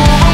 you